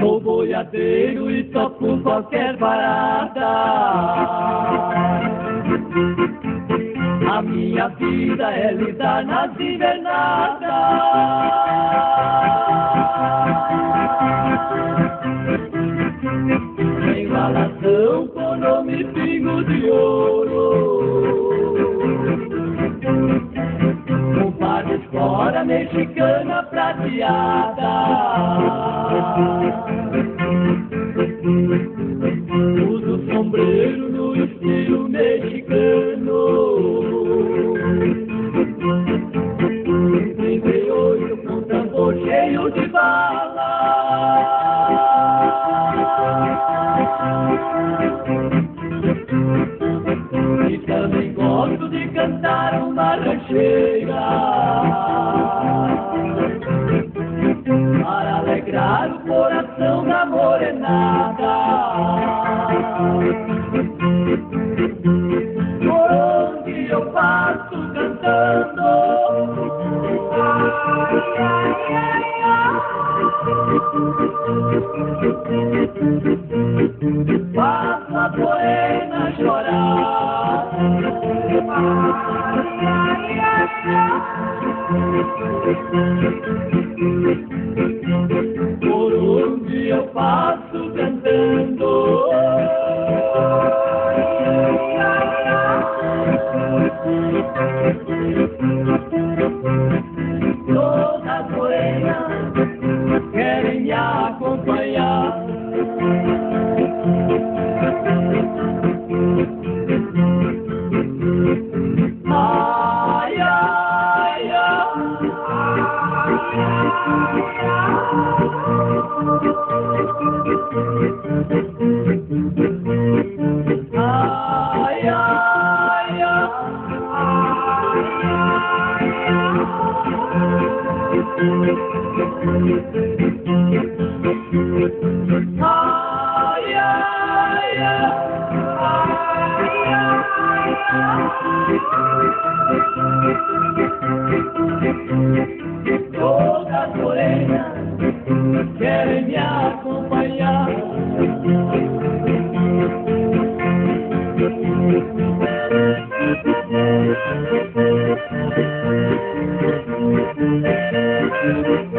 Sou boiadeiro e topo qualquer parada. A minha vida é lidar nas invernadas. Sem relação, com nome pingo de ouro. Mexicana prateada. Uso sombreiro no estilo mexicano. 38 com tambor cheio de bala. E também gosto de cantar uma rancheira coração da morenada Por onde eu passo cantando Ai, ai, ai, Faço a morena chorar. Ai, ai, ai. Querem me acompanhar. Ai, ai, Acompañar. Thank you.